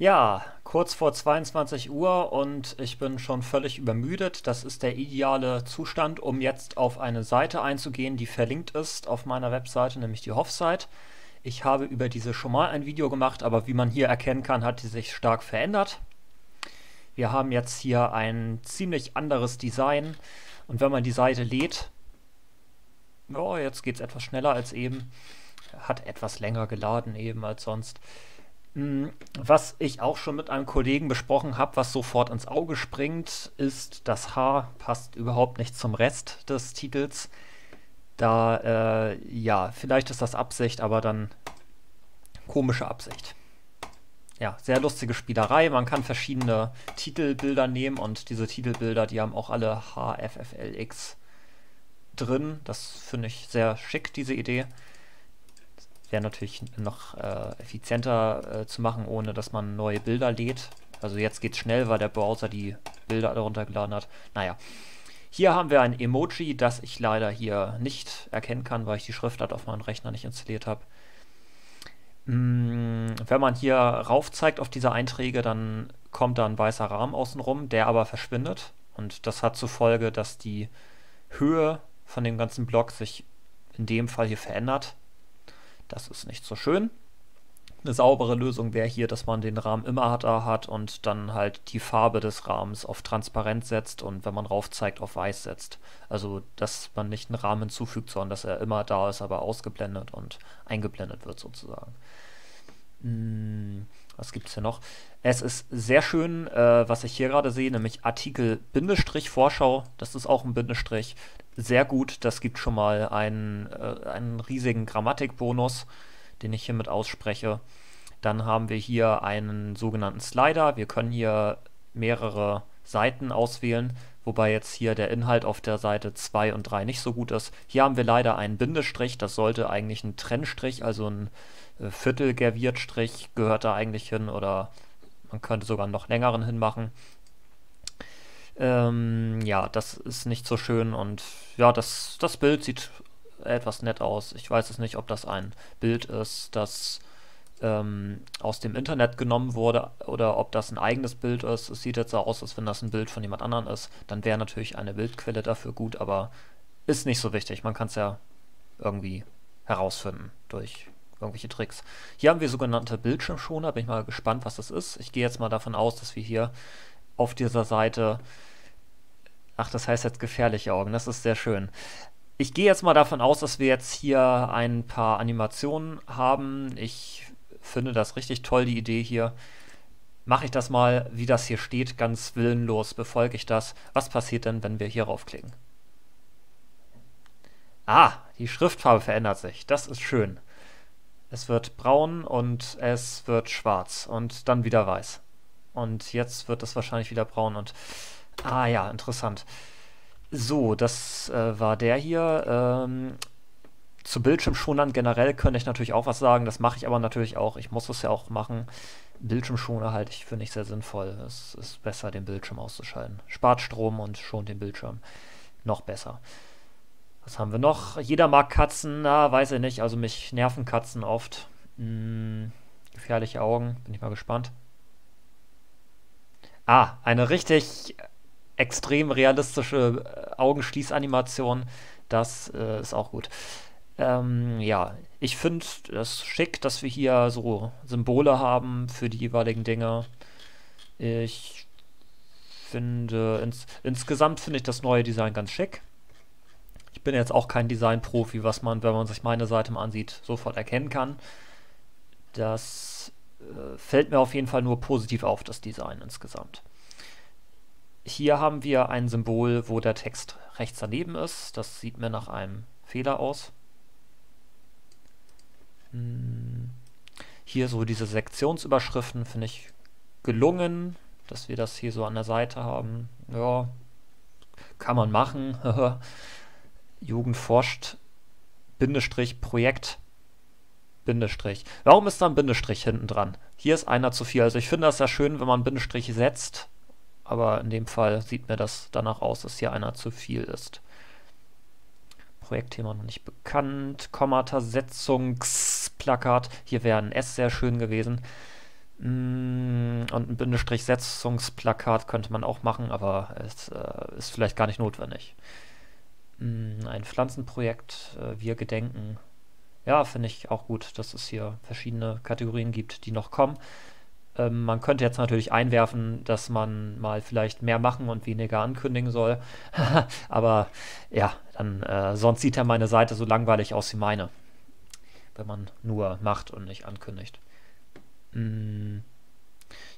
Ja, kurz vor 22 Uhr und ich bin schon völlig übermüdet. Das ist der ideale Zustand, um jetzt auf eine Seite einzugehen, die verlinkt ist auf meiner Webseite, nämlich die Hoffsite. Ich habe über diese schon mal ein Video gemacht, aber wie man hier erkennen kann, hat sie sich stark verändert. Wir haben jetzt hier ein ziemlich anderes Design und wenn man die Seite lädt, oh, jetzt geht es etwas schneller als eben, hat etwas länger geladen eben als sonst. Hm, was ich auch schon mit einem Kollegen besprochen habe, was sofort ins Auge springt, ist, das H passt überhaupt nicht zum Rest des Titels. Da, äh, ja, vielleicht ist das Absicht, aber dann komische Absicht. Ja, sehr lustige Spielerei. Man kann verschiedene Titelbilder nehmen und diese Titelbilder, die haben auch alle HFFLX drin. Das finde ich sehr schick, diese Idee wäre natürlich noch äh, effizienter äh, zu machen, ohne dass man neue Bilder lädt. Also jetzt geht es schnell, weil der Browser die Bilder alle runtergeladen hat. Naja. Hier haben wir ein Emoji, das ich leider hier nicht erkennen kann, weil ich die Schriftart auf meinem Rechner nicht installiert habe. Mm, wenn man hier rauf zeigt auf diese Einträge, dann kommt da ein weißer Rahmen außenrum, der aber verschwindet. Und das hat zur Folge, dass die Höhe von dem ganzen Block sich in dem Fall hier verändert. Das ist nicht so schön. Eine saubere Lösung wäre hier, dass man den Rahmen immer da hat und dann halt die Farbe des Rahmens auf transparent setzt und wenn man rauf zeigt, auf weiß setzt. Also, dass man nicht einen Rahmen hinzufügt, sondern dass er immer da ist, aber ausgeblendet und eingeblendet wird sozusagen. Hm, was gibt es hier noch? Es ist sehr schön, äh, was ich hier gerade sehe, nämlich Artikel Bindestrich Vorschau. Das ist auch ein Bindestrich sehr gut. Das gibt schon mal einen, äh, einen riesigen Grammatikbonus, den ich hiermit ausspreche. Dann haben wir hier einen sogenannten Slider. Wir können hier mehrere Seiten auswählen, wobei jetzt hier der Inhalt auf der Seite 2 und 3 nicht so gut ist. Hier haben wir leider einen Bindestrich, das sollte eigentlich ein Trennstrich, also ein äh, Viertelgerviertstrich gehört da eigentlich hin oder man könnte sogar einen noch längeren hinmachen. Ähm, ja, das ist nicht so schön und ja, das, das Bild sieht etwas nett aus. Ich weiß es nicht, ob das ein Bild ist, das ähm, aus dem Internet genommen wurde oder ob das ein eigenes Bild ist. Es sieht jetzt so aus, als wenn das ein Bild von jemand anderem ist. Dann wäre natürlich eine Bildquelle dafür gut, aber ist nicht so wichtig. Man kann es ja irgendwie herausfinden durch irgendwelche Tricks. Hier haben wir sogenannte Bildschirmschoner. Bin ich mal gespannt, was das ist. Ich gehe jetzt mal davon aus, dass wir hier auf dieser Seite Ach, das heißt jetzt gefährliche Augen. Das ist sehr schön. Ich gehe jetzt mal davon aus, dass wir jetzt hier ein paar Animationen haben. Ich finde das richtig toll, die Idee hier. Mache ich das mal, wie das hier steht, ganz willenlos, befolge ich das. Was passiert denn, wenn wir hier raufklicken? Ah, die Schriftfarbe verändert sich. Das ist schön. Es wird braun und es wird schwarz und dann wieder weiß. Und jetzt wird es wahrscheinlich wieder braun und Ah ja, interessant. So, das äh, war der hier. Ähm, zu Bildschirmschonern generell könnte ich natürlich auch was sagen. Das mache ich aber natürlich auch. Ich muss es ja auch machen. Bildschirmschoner halte ich für nicht sehr sinnvoll. Es ist besser, den Bildschirm auszuschalten. Spart Strom und schont den Bildschirm. Noch besser. Was haben wir noch? Jeder mag Katzen. Na, weiß ich nicht. Also mich nerven Katzen oft. Hm, gefährliche Augen. Bin ich mal gespannt. Ah, eine richtig extrem realistische äh, Augenschließanimation. Das äh, ist auch gut. Ähm, ja, ich finde es schick, dass wir hier so Symbole haben für die jeweiligen Dinge. Ich finde, ins, insgesamt finde ich das neue Design ganz schick. Ich bin jetzt auch kein Design-Profi, was man, wenn man sich meine Seite mal ansieht, sofort erkennen kann. Das äh, fällt mir auf jeden Fall nur positiv auf, das Design insgesamt. Hier haben wir ein Symbol, wo der Text rechts daneben ist. Das sieht mir nach einem Fehler aus. Hm. Hier so diese Sektionsüberschriften finde ich gelungen, dass wir das hier so an der Seite haben. Ja, kann man machen. Jugend forscht, Bindestrich, Projekt, Bindestrich. Warum ist da ein Bindestrich hinten dran? Hier ist einer zu viel. Also ich finde das ja schön, wenn man Bindestrich setzt aber in dem Fall sieht mir das danach aus, dass hier einer zu viel ist. Projektthema noch nicht bekannt. Kommata-Setzungsplakat. Hier wäre ein S sehr schön gewesen. Mm, und ein Bindestrich-Setzungsplakat könnte man auch machen, aber es äh, ist vielleicht gar nicht notwendig. Mm, ein Pflanzenprojekt, äh, wir gedenken. Ja, finde ich auch gut, dass es hier verschiedene Kategorien gibt, die noch kommen. Ähm, man könnte jetzt natürlich einwerfen, dass man mal vielleicht mehr machen und weniger ankündigen soll. aber ja, dann äh, sonst sieht ja meine Seite so langweilig aus wie meine. Wenn man nur macht und nicht ankündigt. Mm.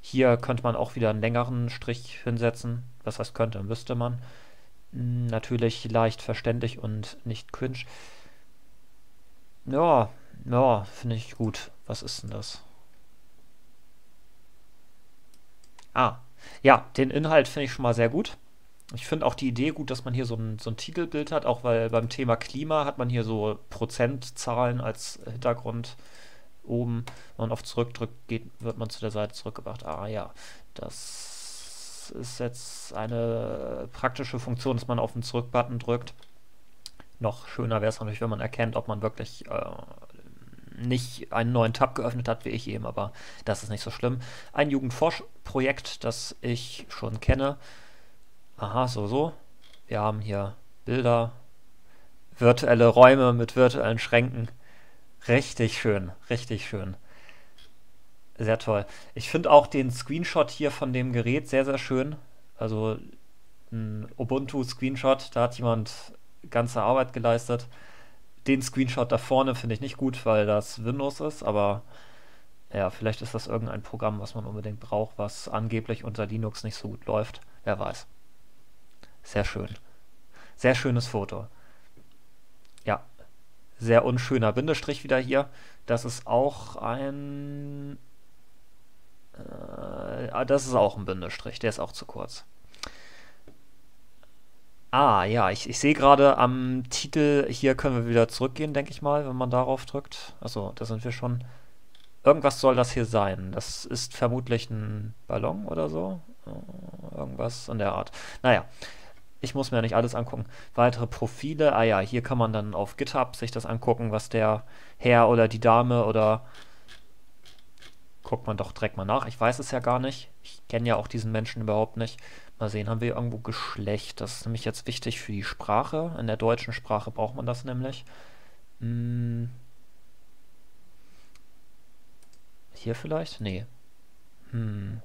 Hier könnte man auch wieder einen längeren Strich hinsetzen. Was heißt könnte, müsste man. Mm, natürlich leicht verständlich und nicht cringe. Ja, ja, finde ich gut. Was ist denn das? Ah, ja, den Inhalt finde ich schon mal sehr gut. Ich finde auch die Idee gut, dass man hier so ein, so ein Titelbild hat, auch weil beim Thema Klima hat man hier so Prozentzahlen als Hintergrund oben. Wenn man auf zurückdrückt, geht, wird man zu der Seite zurückgebracht. Ah ja, das ist jetzt eine praktische Funktion, dass man auf den Zurück-Button drückt. Noch schöner wäre es natürlich, wenn man erkennt, ob man wirklich äh, nicht einen neuen Tab geöffnet hat, wie ich eben, aber das ist nicht so schlimm. Ein Jugendforschprojekt, das ich schon kenne. Aha, so, so. Wir haben hier Bilder, virtuelle Räume mit virtuellen Schränken. Richtig schön, richtig schön. Sehr toll. Ich finde auch den Screenshot hier von dem Gerät sehr, sehr schön. Also ein Ubuntu-Screenshot, da hat jemand ganze Arbeit geleistet. Den Screenshot da vorne finde ich nicht gut, weil das Windows ist, aber ja, vielleicht ist das irgendein Programm, was man unbedingt braucht, was angeblich unter Linux nicht so gut läuft. Wer weiß. Sehr schön. Sehr schönes Foto. Ja, sehr unschöner Bindestrich wieder hier. Das ist auch ein... Äh, das ist auch ein Bindestrich, der ist auch zu kurz. Ah, ja, ich, ich sehe gerade am Titel, hier können wir wieder zurückgehen, denke ich mal, wenn man darauf drückt. Achso, da sind wir schon. Irgendwas soll das hier sein. Das ist vermutlich ein Ballon oder so. Irgendwas in der Art. Naja, ich muss mir ja nicht alles angucken. Weitere Profile, ah ja, hier kann man dann auf GitHub sich das angucken, was der Herr oder die Dame oder guckt man doch direkt mal nach. Ich weiß es ja gar nicht. Ich kenne ja auch diesen Menschen überhaupt nicht. Mal sehen, haben wir irgendwo Geschlecht? Das ist nämlich jetzt wichtig für die Sprache. In der deutschen Sprache braucht man das nämlich. Hm. Hier vielleicht? Nee. Hm.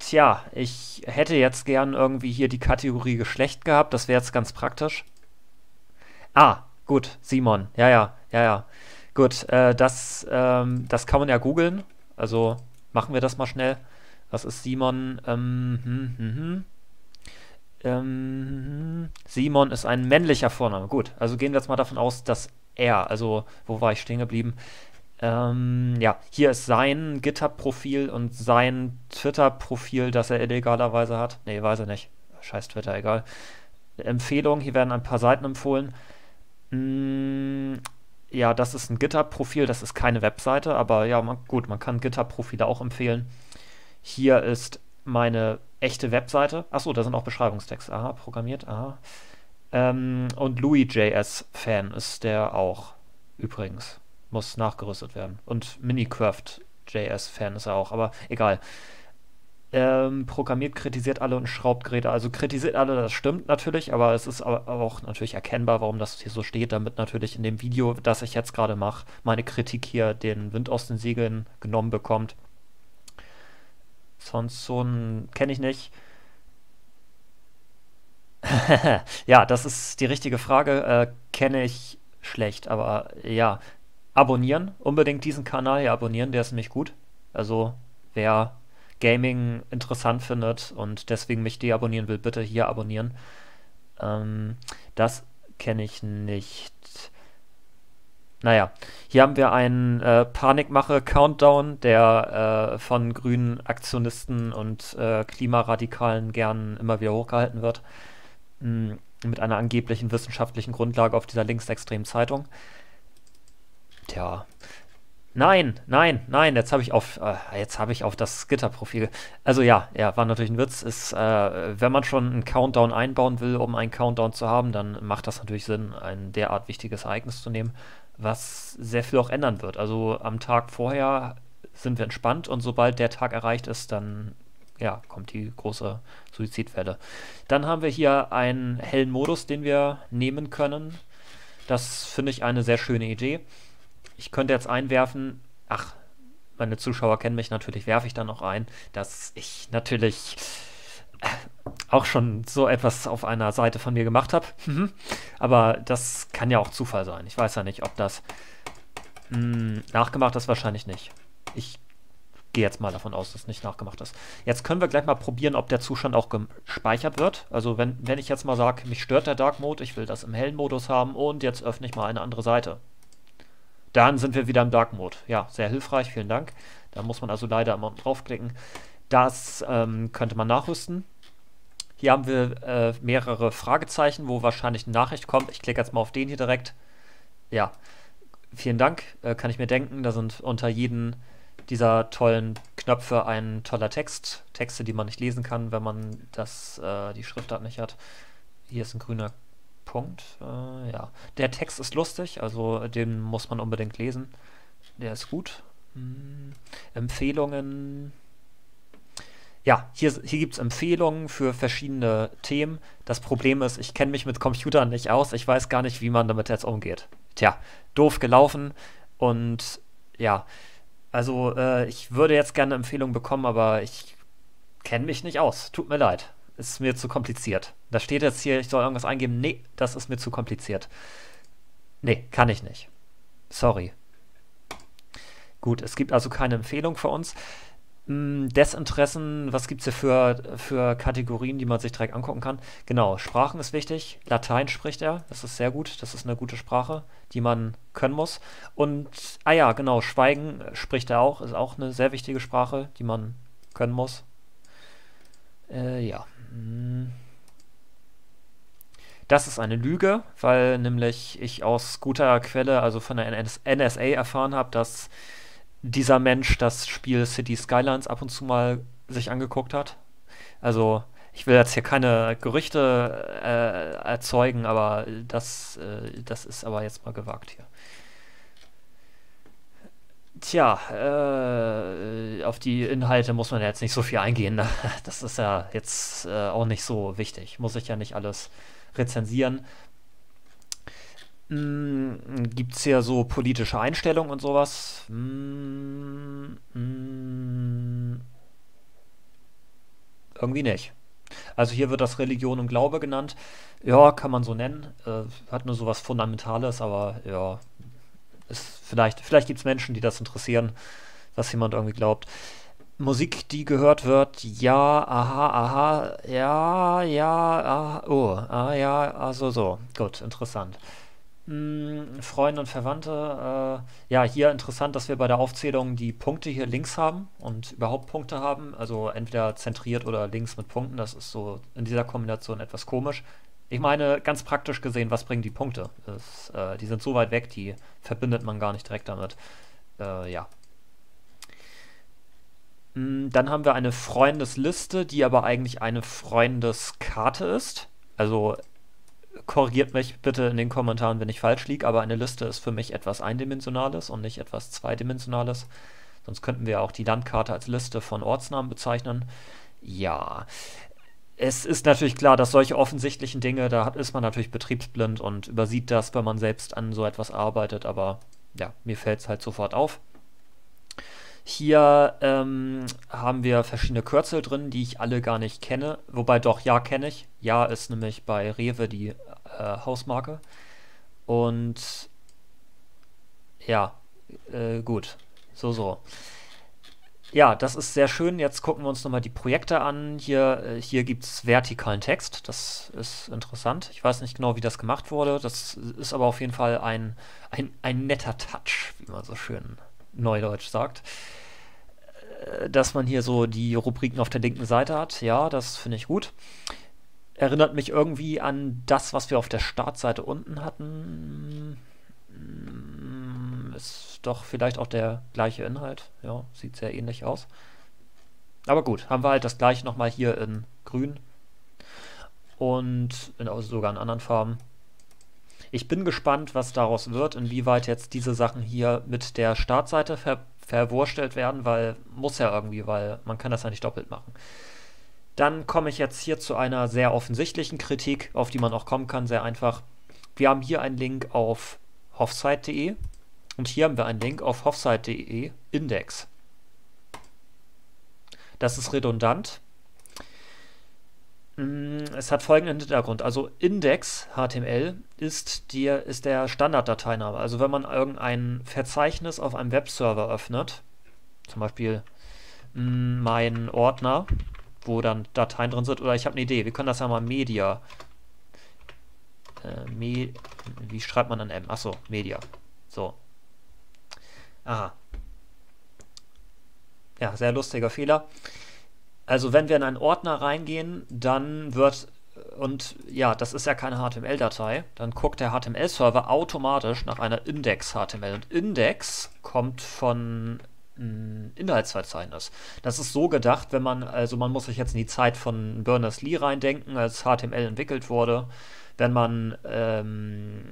Tja, ich hätte jetzt gern irgendwie hier die Kategorie Geschlecht gehabt. Das wäre jetzt ganz praktisch. Ah, gut, Simon. Ja, ja, ja, ja. Gut, äh, das, ähm, das kann man ja googeln. Also machen wir das mal schnell. Was ist Simon? Ähm, hm, hm, hm. Ähm, Simon ist ein männlicher Vorname. Gut, also gehen wir jetzt mal davon aus, dass er, also wo war ich stehen geblieben? Ähm, ja, hier ist sein GitHub-Profil und sein Twitter-Profil, das er illegalerweise hat. Nee, weiß er nicht. Scheiß Twitter, egal. Empfehlung, hier werden ein paar Seiten empfohlen. Mm, ja, das ist ein GitHub-Profil, das ist keine Webseite, aber ja, man, gut, man kann GitHub-Profile auch empfehlen. Hier ist meine echte Webseite. Achso, da sind auch Beschreibungstexte. Aha, programmiert, aha. Ähm, und Louis.js-Fan ist der auch, übrigens muss nachgerüstet werden. Und Minicraft.js-Fan ist er auch, aber egal. Ähm, programmiert, kritisiert alle und schraubt Geräte. Also kritisiert alle, das stimmt natürlich, aber es ist aber auch natürlich erkennbar, warum das hier so steht, damit natürlich in dem Video, das ich jetzt gerade mache, meine Kritik hier den Wind aus den Segeln genommen bekommt. Sonst so ein kenne ich nicht. ja, das ist die richtige Frage. Äh, kenne ich schlecht, aber ja, abonnieren. Unbedingt diesen Kanal hier abonnieren, der ist nämlich gut. Also wer Gaming interessant findet und deswegen mich deabonnieren will, bitte hier abonnieren. Ähm, das kenne ich nicht. Naja, hier haben wir einen äh, Panikmache-Countdown, der äh, von grünen Aktionisten und äh, Klimaradikalen gern immer wieder hochgehalten wird. Mh, mit einer angeblichen wissenschaftlichen Grundlage auf dieser linksextremen Zeitung. Tja, Nein, nein, nein, jetzt habe ich auf, äh, jetzt habe ich auf das Gitterprofil. Also ja, ja, war natürlich ein Witz. Ist, äh, wenn man schon einen Countdown einbauen will, um einen Countdown zu haben, dann macht das natürlich Sinn, ein derart wichtiges Ereignis zu nehmen, was sehr viel auch ändern wird. Also am Tag vorher sind wir entspannt und sobald der Tag erreicht ist, dann ja, kommt die große Suizidwelle. Dann haben wir hier einen hellen Modus, den wir nehmen können. Das finde ich eine sehr schöne Idee. Ich könnte jetzt einwerfen, ach, meine Zuschauer kennen mich natürlich, werfe ich dann noch ein, dass ich natürlich äh, auch schon so etwas auf einer Seite von mir gemacht habe. Mhm. Aber das kann ja auch Zufall sein. Ich weiß ja nicht, ob das mh, hm, nachgemacht ist, wahrscheinlich nicht. Ich gehe jetzt mal davon aus, dass es nicht nachgemacht ist. Jetzt können wir gleich mal probieren, ob der Zustand auch gespeichert wird. Also wenn, wenn ich jetzt mal sage, mich stört der Dark Mode, ich will das im hellen Modus haben und jetzt öffne ich mal eine andere Seite. Dann sind wir wieder im Dark Mode. Ja, sehr hilfreich, vielen Dank. Da muss man also leider immer draufklicken. Das ähm, könnte man nachrüsten. Hier haben wir äh, mehrere Fragezeichen, wo wahrscheinlich eine Nachricht kommt. Ich klicke jetzt mal auf den hier direkt. Ja, vielen Dank. Äh, kann ich mir denken, da sind unter jedem dieser tollen Knöpfe ein toller Text. Texte, die man nicht lesen kann, wenn man das, äh, die Schriftart nicht hat. Hier ist ein grüner Punkt. Äh, ja. Der Text ist lustig, also den muss man unbedingt lesen. Der ist gut. Hm. Empfehlungen. Ja, hier, hier gibt es Empfehlungen für verschiedene Themen. Das Problem ist, ich kenne mich mit Computern nicht aus. Ich weiß gar nicht, wie man damit jetzt umgeht. Tja, doof gelaufen. Und ja, also äh, ich würde jetzt gerne eine Empfehlung bekommen, aber ich kenne mich nicht aus. Tut mir leid ist mir zu kompliziert. Da steht jetzt hier, ich soll irgendwas eingeben. Nee, das ist mir zu kompliziert. Nee, kann ich nicht. Sorry. Gut, es gibt also keine Empfehlung für uns. Hm, Desinteressen, was gibt es hier für, für Kategorien, die man sich direkt angucken kann? Genau, Sprachen ist wichtig. Latein spricht er, das ist sehr gut. Das ist eine gute Sprache, die man können muss. Und, ah ja, genau, Schweigen spricht er auch, ist auch eine sehr wichtige Sprache, die man können muss. Äh, ja. Hm. Das ist eine Lüge, weil nämlich ich aus guter Quelle, also von der NSA, erfahren habe, dass dieser Mensch das Spiel City Skylines ab und zu mal sich angeguckt hat. Also ich will jetzt hier keine Gerüchte äh, erzeugen, aber das, äh, das ist aber jetzt mal gewagt hier. Tja, äh, auf die Inhalte muss man ja jetzt nicht so viel eingehen. Ne? Das ist ja jetzt äh, auch nicht so wichtig. Muss ich ja nicht alles rezensieren. Hm, Gibt es hier so politische Einstellungen und sowas? Hm, hm, irgendwie nicht. Also hier wird das Religion und Glaube genannt. Ja, kann man so nennen. Äh, hat nur sowas Fundamentales, aber ja, ist vielleicht, vielleicht gibt es Menschen, die das interessieren, was jemand irgendwie glaubt. Musik, die gehört wird, ja, aha, aha, ja, ja, aha, oh, ah, ja, also so. Gut, interessant. Hm, Freunde und Verwandte, äh, ja, hier interessant, dass wir bei der Aufzählung die Punkte hier links haben und überhaupt Punkte haben, also entweder zentriert oder links mit Punkten, das ist so in dieser Kombination etwas komisch. Ich meine, ganz praktisch gesehen, was bringen die Punkte? Das, äh, die sind so weit weg, die verbindet man gar nicht direkt damit. Äh, ja. Mm, dann haben wir eine Freundesliste, die aber eigentlich eine Freundeskarte ist. Also korrigiert mich bitte in den Kommentaren, wenn ich falsch liege, aber eine Liste ist für mich etwas Eindimensionales und nicht etwas Zweidimensionales. Sonst könnten wir auch die Landkarte als Liste von Ortsnamen bezeichnen. Ja, es ist natürlich klar, dass solche offensichtlichen Dinge, da ist man natürlich betriebsblind und übersieht das, wenn man selbst an so etwas arbeitet, aber ja, mir fällt es halt sofort auf. Hier ähm, haben wir verschiedene Kürzel drin, die ich alle gar nicht kenne. Wobei doch, ja, kenne ich. Ja ist nämlich bei Rewe die äh, Hausmarke. Und ja, äh, gut. So, so. Ja, das ist sehr schön. Jetzt gucken wir uns nochmal die Projekte an. Hier, äh, hier gibt es vertikalen Text. Das ist interessant. Ich weiß nicht genau, wie das gemacht wurde. Das ist aber auf jeden Fall ein, ein, ein netter Touch, wie man so schön neudeutsch sagt. Äh, dass man hier so die Rubriken auf der linken Seite hat. Ja, das finde ich gut. Erinnert mich irgendwie an das, was wir auf der Startseite unten hatten. Hm, es doch vielleicht auch der gleiche Inhalt. Ja, sieht sehr ähnlich aus. Aber gut, haben wir halt das gleiche nochmal hier in grün und in, also sogar in anderen Farben. Ich bin gespannt, was daraus wird, inwieweit jetzt diese Sachen hier mit der Startseite ver verwurstelt werden, weil muss ja irgendwie, weil man kann das ja nicht doppelt machen. Dann komme ich jetzt hier zu einer sehr offensichtlichen Kritik, auf die man auch kommen kann, sehr einfach. Wir haben hier einen Link auf hoffsite.de und hier haben wir einen Link auf hoffsite.de Index. Das ist redundant. Mm, es hat folgenden Hintergrund. Also Index HTML ist, die, ist der Standarddateiname. Also wenn man irgendein Verzeichnis auf einem Webserver öffnet, zum Beispiel mm, mein Ordner, wo dann Dateien drin sind, oder ich habe eine Idee, wir können das ja mal Media. Äh, Me, wie schreibt man dann M? Achso, Media. So. Aha. Ja, sehr lustiger Fehler. Also wenn wir in einen Ordner reingehen, dann wird, und ja, das ist ja keine HTML-Datei, dann guckt der HTML-Server automatisch nach einer Index-HTML. Und Index kommt von hm, Inhaltsverzeichnis. Das ist so gedacht, wenn man, also man muss sich jetzt in die Zeit von Berners-Lee reindenken, als HTML entwickelt wurde. Wenn man, ähm,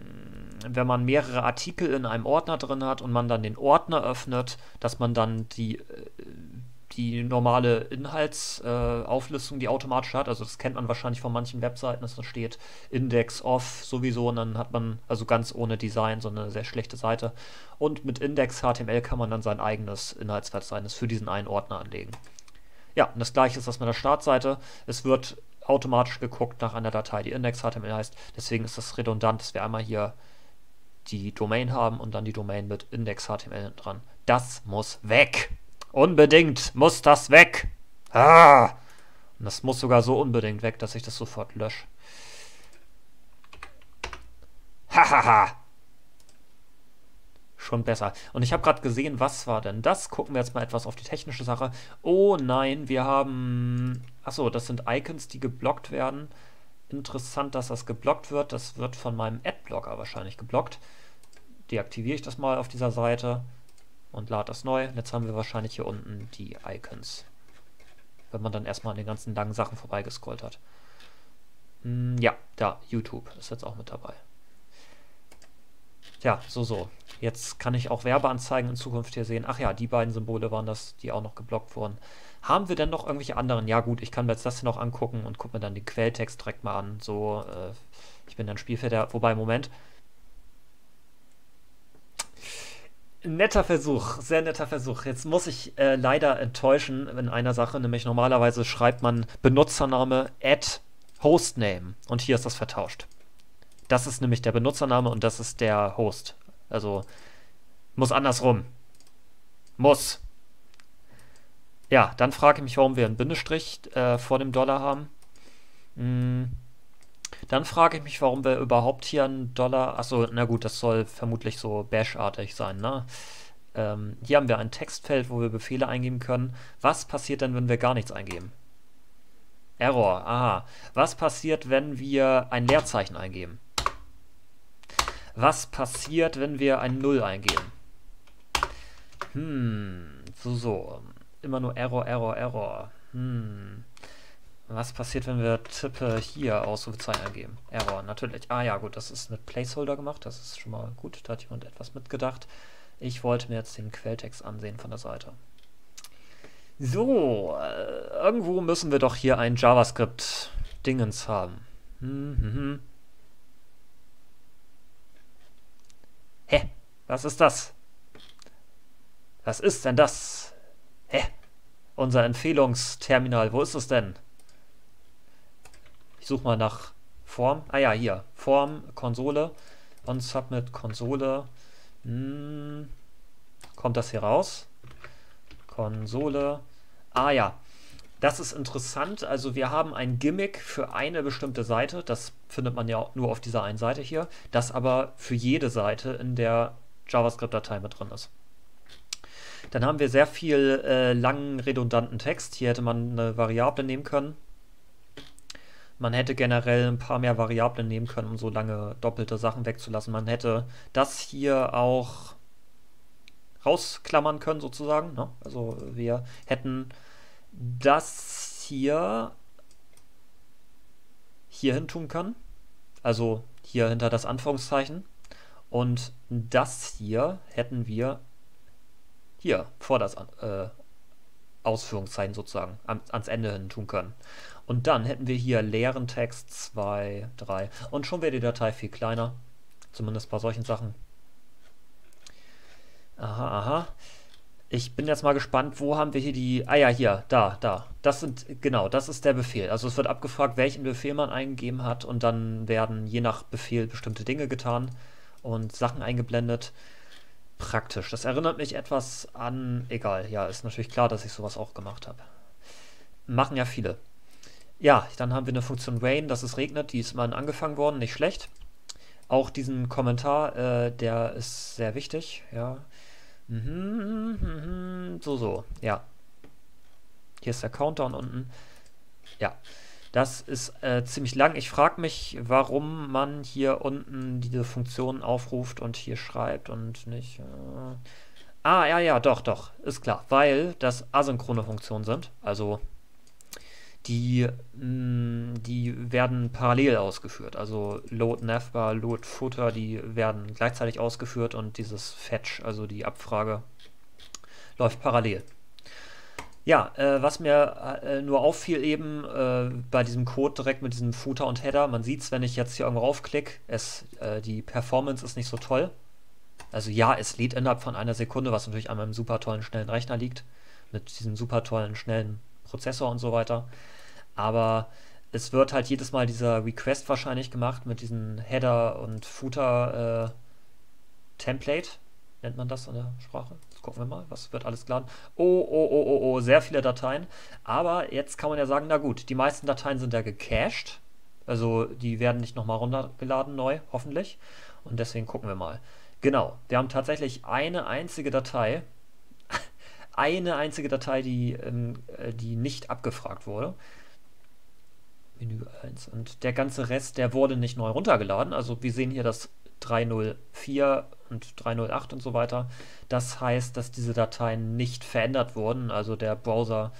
wenn man mehrere Artikel in einem Ordner drin hat und man dann den Ordner öffnet, dass man dann die äh, die normale Inhaltsauflistung, äh, die automatisch hat. Also das kennt man wahrscheinlich von manchen Webseiten, dass da steht Index off sowieso und dann hat man also ganz ohne Design so eine sehr schlechte Seite. Und mit Index HTML kann man dann sein eigenes Inhaltsverzeichnis für diesen einen Ordner anlegen. Ja, und das gleiche ist das mit der Startseite. Es wird automatisch geguckt nach einer Datei, die Index.html heißt. Deswegen ist das redundant, dass wir einmal hier die Domain haben und dann die Domain mit Index.html dran. Das muss weg! Unbedingt muss das weg. Ah! Und das muss sogar so unbedingt weg, dass ich das sofort lösche. Hahaha. Schon besser. Und ich habe gerade gesehen, was war denn das? Gucken wir jetzt mal etwas auf die technische Sache. Oh nein, wir haben... Achso, das sind Icons, die geblockt werden. Interessant, dass das geblockt wird. Das wird von meinem Adblocker wahrscheinlich geblockt. Deaktiviere ich das mal auf dieser Seite und lade das neu. Jetzt haben wir wahrscheinlich hier unten die Icons. Wenn man dann erstmal an den ganzen langen Sachen vorbeigescrollt hat. Hm, ja, da, YouTube ist jetzt auch mit dabei. Ja, so, so. Jetzt kann ich auch Werbeanzeigen in Zukunft hier sehen. Ach ja, die beiden Symbole waren das, die auch noch geblockt wurden. Haben wir denn noch irgendwelche anderen? Ja gut, ich kann mir jetzt das hier noch angucken und gucke mir dann den Quelltext direkt mal an. So, äh, ich bin dann Spielfelder. Wobei, Moment. Netter Versuch, sehr netter Versuch. Jetzt muss ich äh, leider enttäuschen in einer Sache, nämlich normalerweise schreibt man Benutzername at Hostname und hier ist das vertauscht. Das ist nämlich der Benutzername und das ist der Host. Also muss andersrum. Muss. Ja, dann frage ich mich, warum wir einen Bindestrich äh, vor dem Dollar haben. Hm. Dann frage ich mich, warum wir überhaupt hier einen Dollar. Achso, na gut, das soll vermutlich so Bash-artig sein, ne? Ähm, hier haben wir ein Textfeld, wo wir Befehle eingeben können. Was passiert denn, wenn wir gar nichts eingeben? Error, aha. Was passiert, wenn wir ein Leerzeichen eingeben? Was passiert, wenn wir ein Null eingeben? Hm, so, so. Immer nur Error, Error, Error. Hm. Was passiert, wenn wir Tippe hier Ausrufezeichen eingeben? Error, natürlich. Ah ja, gut, das ist mit Placeholder gemacht. Das ist schon mal gut. Da hat jemand etwas mitgedacht. Ich wollte mir jetzt den Quelltext ansehen von der Seite. So, äh, irgendwo müssen wir doch hier ein JavaScript-Dingens haben. Hm, hm, hm. Hä? Was ist das? Was ist denn das? Hä? Unser Empfehlungsterminal, wo ist es denn? Ich suche mal nach Form. Ah ja, hier. Form, Konsole. On Submit Konsole. Hm, kommt das hier raus? Konsole. Ah ja. Das ist interessant. Also wir haben ein Gimmick für eine bestimmte Seite. Das findet man ja nur auf dieser einen Seite hier. Das aber für jede Seite in der JavaScript-Datei mit drin ist. Dann haben wir sehr viel äh, langen, redundanten Text. Hier hätte man eine Variable nehmen können. Man hätte generell ein paar mehr Variablen nehmen können, um so lange doppelte Sachen wegzulassen. Man hätte das hier auch rausklammern können sozusagen. Ne? Also wir hätten das hier hier hin tun können. Also hier hinter das Anführungszeichen. Und das hier hätten wir hier vor das äh, Ausführungszeichen sozusagen ans Ende hin tun können. Und dann hätten wir hier leeren Text 2, 3 und schon wäre die Datei viel kleiner. Zumindest bei solchen Sachen. Aha, aha. Ich bin jetzt mal gespannt, wo haben wir hier die. Ah ja, hier, da, da. Das sind, genau, das ist der Befehl. Also es wird abgefragt, welchen Befehl man eingegeben hat und dann werden je nach Befehl bestimmte Dinge getan und Sachen eingeblendet. Praktisch. Das erinnert mich etwas an. Egal, ja, ist natürlich klar, dass ich sowas auch gemacht habe. Machen ja viele. Ja, dann haben wir eine Funktion Rain, dass es regnet, die ist mal angefangen worden, nicht schlecht. Auch diesen Kommentar, äh, der ist sehr wichtig, ja. Mhm, mhm, so, so, ja. Hier ist der Countdown unten. Ja, das ist äh, ziemlich lang. Ich frage mich, warum man hier unten diese Funktion aufruft und hier schreibt und nicht... Äh ah, ja, ja, doch, doch, ist klar. Weil das asynchrone Funktionen sind. Also die, mh, mm, die werden parallel ausgeführt. Also Load Navbar, Load Footer, die werden gleichzeitig ausgeführt und dieses Fetch, also die Abfrage, läuft parallel. Ja, äh, was mir äh, nur auffiel eben äh, bei diesem Code direkt mit diesem Footer und Header, man sieht es, wenn ich jetzt hier irgendwo raufklicke, es, äh, die Performance ist nicht so toll. Also ja, es lädt innerhalb von einer Sekunde, was natürlich an meinem super tollen, schnellen Rechner liegt, mit diesem super tollen, schnellen Prozessor und so weiter. Aber es wird halt jedes Mal dieser Request wahrscheinlich gemacht mit diesem Header und Footer äh, Template, nennt man das in der Sprache. Jetzt gucken wir mal, was wird alles geladen. Oh, oh, oh, oh, oh, sehr viele Dateien. Aber jetzt kann man ja sagen, na gut, die meisten Dateien sind ja gecached. Also die werden nicht nochmal runtergeladen neu, hoffentlich. Und deswegen gucken wir mal. Genau, wir haben tatsächlich eine einzige Datei, eine einzige Datei, die, ähm, äh, die nicht abgefragt wurde. Menü 1. Und der ganze Rest, der wurde nicht neu runtergeladen. Also wir sehen hier das 304 und 308 und so weiter. Das heißt, dass diese Dateien nicht verändert wurden. Also der Browser,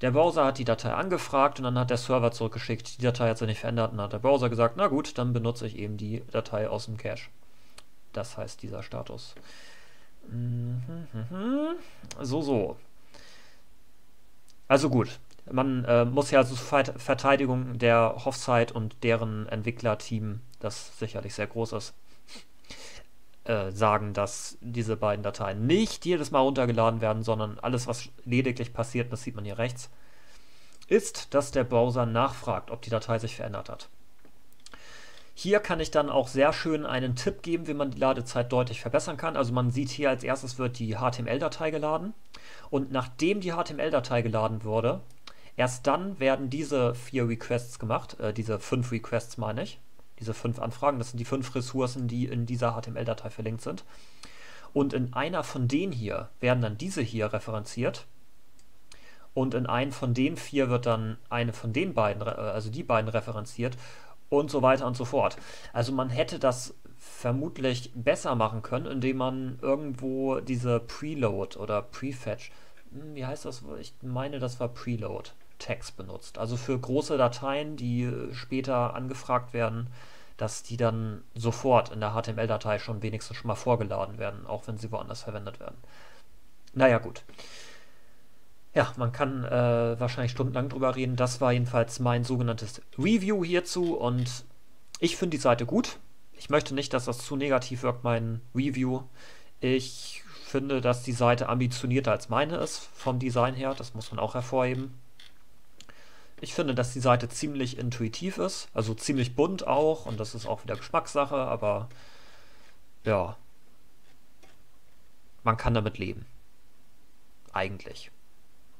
der Browser hat die Datei angefragt und dann hat der Server zurückgeschickt, die Datei hat sich nicht verändert und dann hat der Browser gesagt, na gut, dann benutze ich eben die Datei aus dem Cache. Das heißt dieser Status. Mhm, mhm, mhm. So, so. Also gut, man äh, muss ja zur Verteidigung der Hochzeit und deren Entwicklerteam, das sicherlich sehr groß ist, äh, sagen, dass diese beiden Dateien nicht jedes Mal runtergeladen werden, sondern alles, was lediglich passiert, das sieht man hier rechts, ist, dass der Browser nachfragt, ob die Datei sich verändert hat. Hier kann ich dann auch sehr schön einen Tipp geben, wie man die Ladezeit deutlich verbessern kann. Also man sieht hier als erstes wird die HTML-Datei geladen und nachdem die HTML-Datei geladen wurde, Erst dann werden diese vier Requests gemacht, äh, diese fünf Requests meine ich, diese fünf Anfragen, das sind die fünf Ressourcen, die in dieser HTML-Datei verlinkt sind. Und in einer von denen hier werden dann diese hier referenziert. Und in einen von den vier wird dann eine von den beiden, äh, also die beiden referenziert und so weiter und so fort. Also man hätte das vermutlich besser machen können, indem man irgendwo diese Preload oder Prefetch, hm, wie heißt das? Ich meine, das war Preload. Text benutzt. Also für große Dateien, die später angefragt werden, dass die dann sofort in der HTML-Datei schon wenigstens schon mal vorgeladen werden, auch wenn sie woanders verwendet werden. Naja, gut. Ja, man kann äh, wahrscheinlich stundenlang drüber reden. Das war jedenfalls mein sogenanntes Review hierzu und ich finde die Seite gut. Ich möchte nicht, dass das zu negativ wirkt, mein Review. Ich finde, dass die Seite ambitionierter als meine ist, vom Design her. Das muss man auch hervorheben. Ich finde, dass die Seite ziemlich intuitiv ist, also ziemlich bunt auch und das ist auch wieder Geschmackssache, aber ja, man kann damit leben. Eigentlich.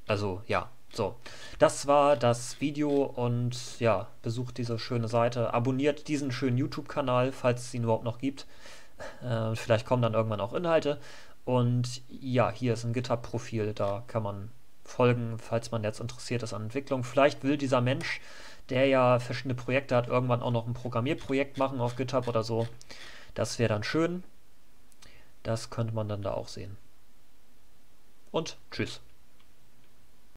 Also ja, so. Das war das Video und ja, besucht diese schöne Seite. Abonniert diesen schönen YouTube-Kanal, falls es ihn überhaupt noch gibt. Äh, vielleicht kommen dann irgendwann auch Inhalte. Und ja, hier ist ein GitHub-Profil, da kann man folgen, falls man jetzt interessiert ist an Entwicklung. Vielleicht will dieser Mensch, der ja verschiedene Projekte hat, irgendwann auch noch ein Programmierprojekt machen auf GitHub oder so. Das wäre dann schön. Das könnte man dann da auch sehen. und tschüss.